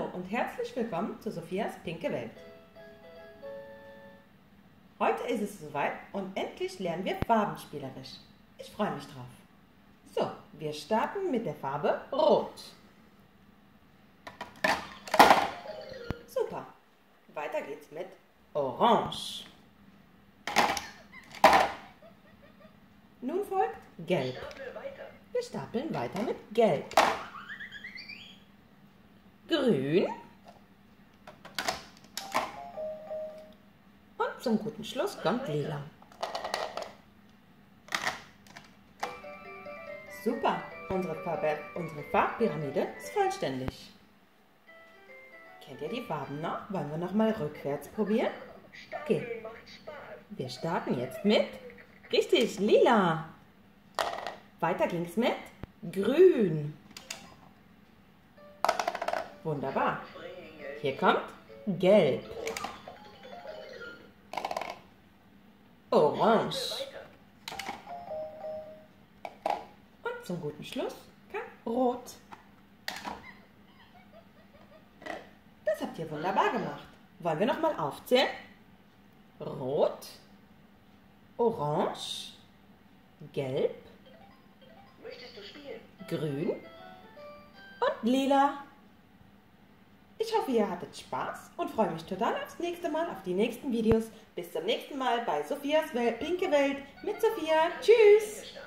Hallo und herzlich willkommen zu Sophias Pinke Welt. Heute ist es soweit und endlich lernen wir farbenspielerisch. Ich freue mich drauf. So, wir starten mit der Farbe Rot. Super. Weiter geht's mit Orange. Nun folgt Gelb. Wir stapeln weiter mit Gelb. Grün. Und zum guten Schluss kommt Lila. Super, unsere, Farb unsere Farbpyramide ist vollständig. Kennt ihr die Farben noch? Wollen wir noch mal rückwärts probieren? Okay. Wir starten jetzt mit, richtig, lila. Weiter ging es mit grün. Wunderbar. Hier kommt gelb. Orange. Und zum guten Schluss kam rot. Das habt ihr wunderbar gemacht. Wollen wir nochmal aufzählen? Rot, Orange, Gelb, Grün und Lila. Ich hoffe, ihr hattet Spaß und freue mich total aufs nächste Mal, auf die nächsten Videos. Bis zum nächsten Mal bei Sophias Welt, Pinke Welt mit Sophia. Tschüss!